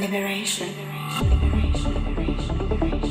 liberation. liberation. liberation. liberation.